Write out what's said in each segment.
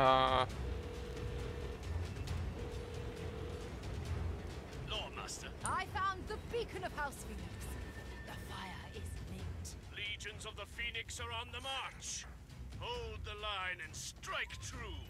Uh, Lawmaster, I found the beacon of House Phoenix. The fire is lit. legions of the Phoenix are on the march. Hold the line and strike true.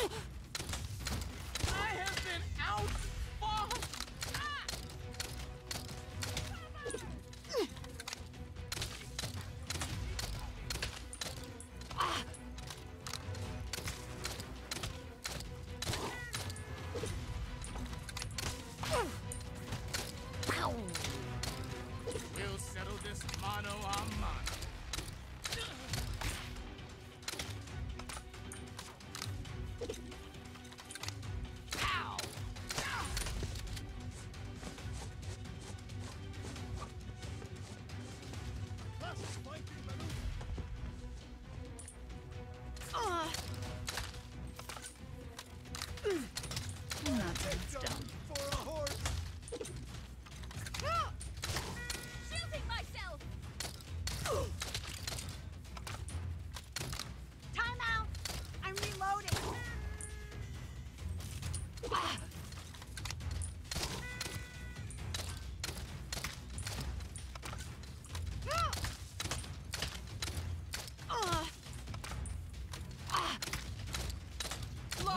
I have been! Pow! We'll settle this mano a mano.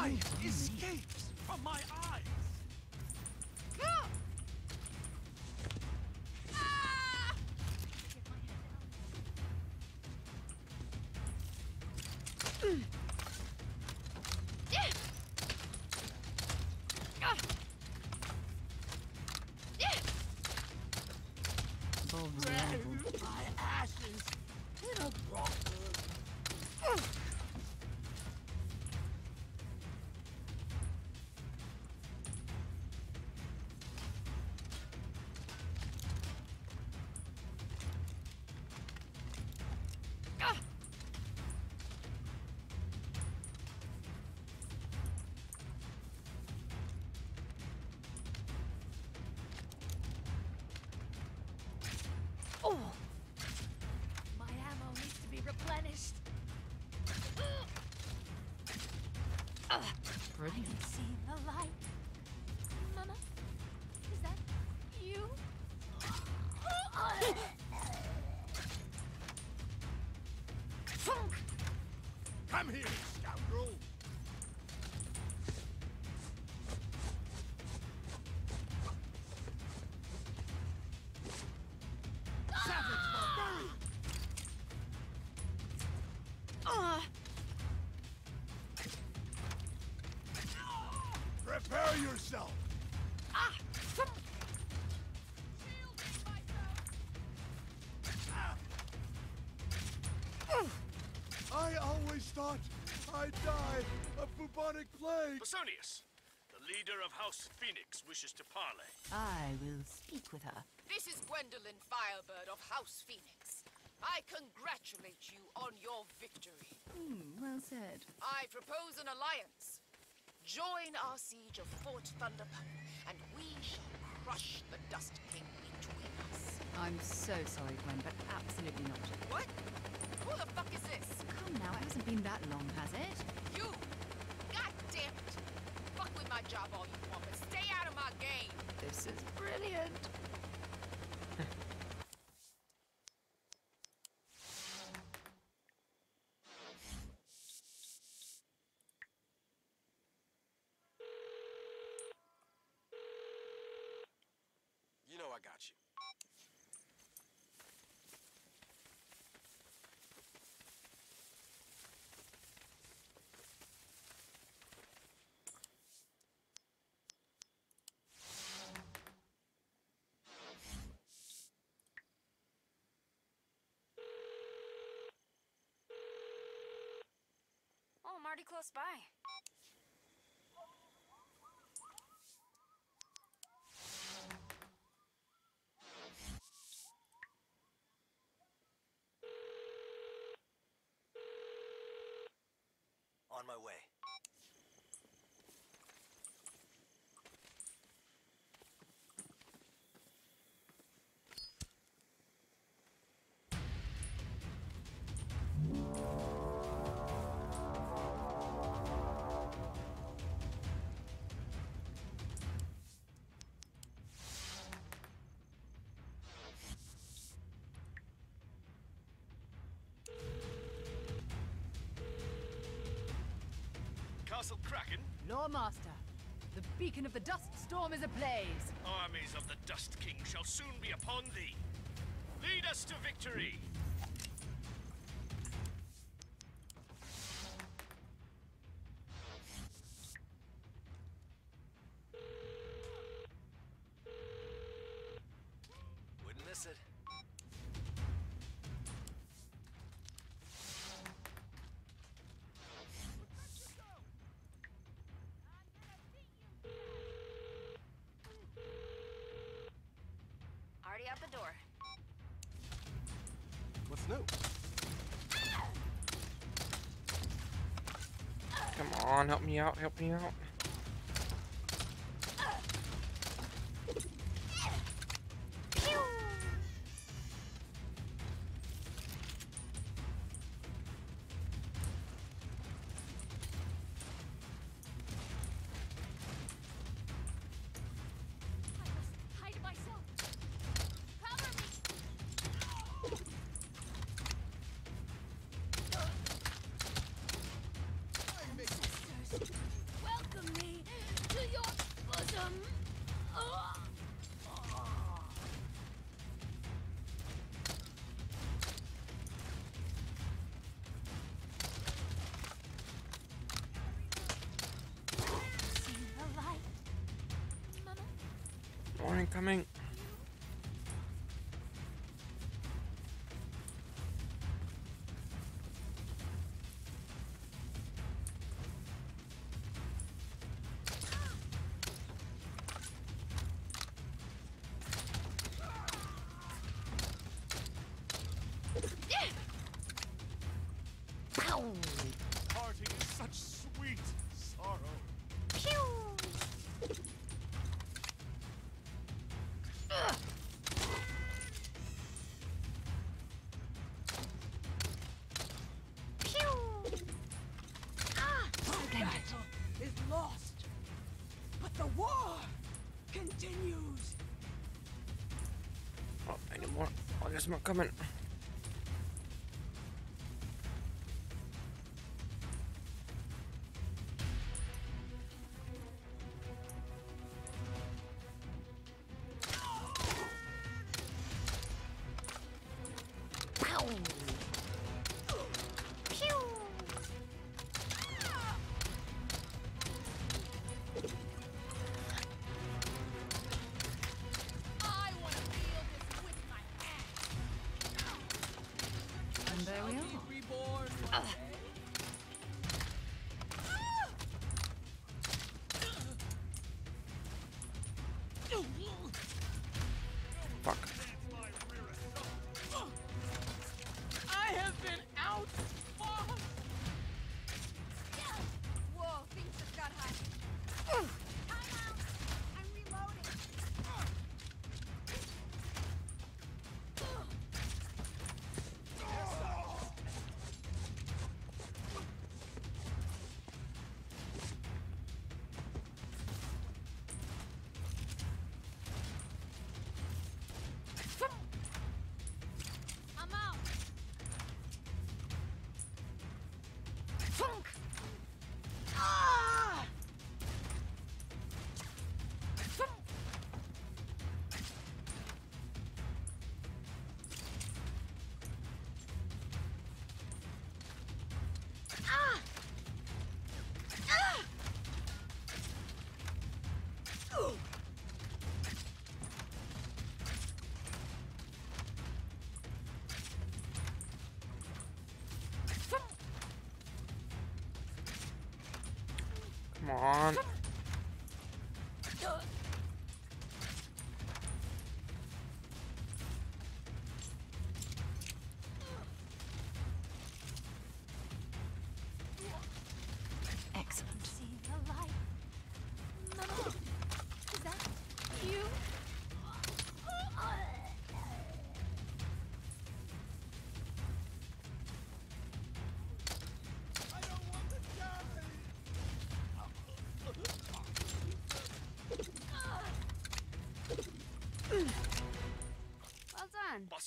Light escapes from my eyes. Ah! Yeah. Yeah. Vulnerable. My ashes in a broth. I Brilliant. can see the light. Mama, is that you? Come here, I'd die of bubonic plague. Posonius, the leader of House Phoenix, wishes to parley. I will speak with her. This is Gwendolyn Firebird of House Phoenix. I congratulate you on your victory. Hmm, well said. I propose an alliance. Join our siege of Fort Thunderpup, and we shall crush the Dust King between us. I'm so sorry, Gwen, but absolutely not. What? Who the fuck is this? Come now, it hasn't been that long, has it? You! God damn it! Fuck with my job all you want, but stay out of my game! This is brilliant. You know I got you. Already close by. Kraken, master. the beacon of the dust storm is ablaze. armies of the Dust King shall soon be upon thee. Lead us to victory! Door. What's new? Come on, help me out, help me out. Coming. More. Oh, on.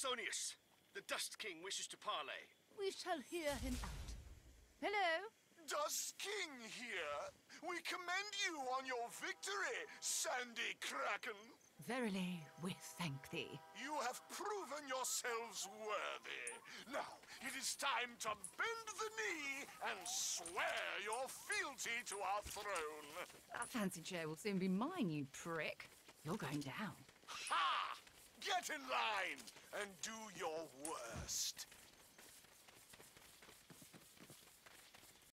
Done. The Dust King wishes to parley. We shall hear him out. Hello? Dust King here. We commend you on your victory, Sandy Kraken. Verily, we thank thee. You have proven yourselves worthy. Now, it is time to bend the knee and swear your fealty to our throne. That fancy chair will soon be mine, you prick. You're going down. Ha! Get in line and do your worst.